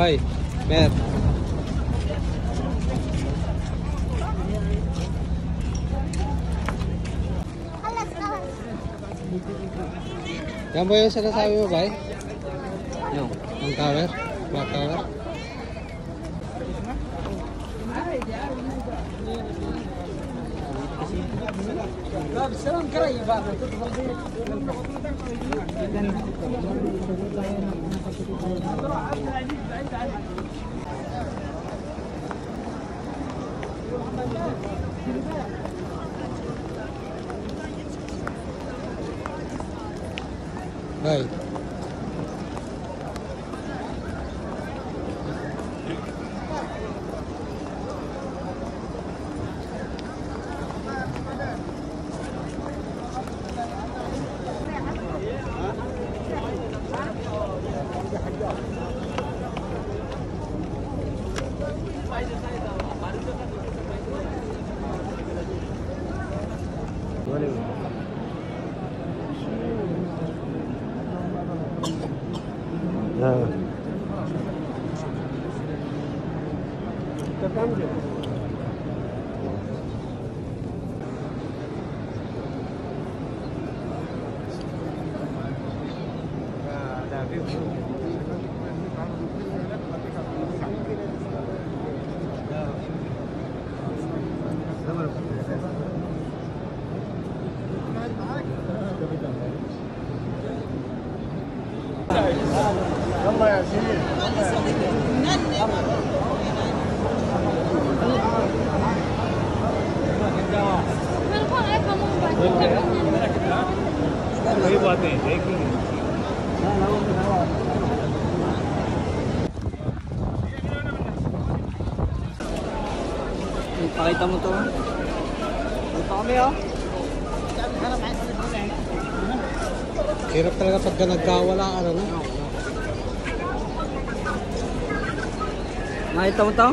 Hoy, Mer. Yan ba yung sinasabi mo, bay? Yung. Ang tower? Black tower? Evet. Valeu. É. Ah. Da, viu? वही बात है देखेंगे Pakita mo to. Ito kami oh. Hirap talaga pagka nagkawala ka na. no? Nakita mo to?